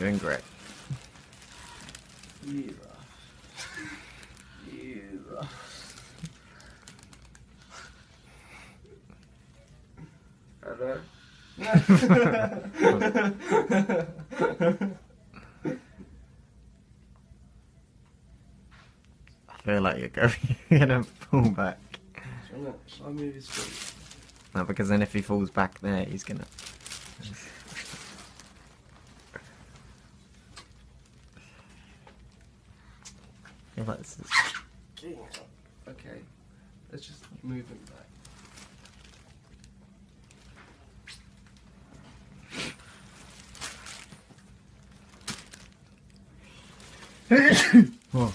doing great. Yeah. Yeah. Hello? I feel like you're going gonna fall back. Shall I move his feet? No, because then if he falls back there, he's gonna. Okay. Let's just move him back. Oh.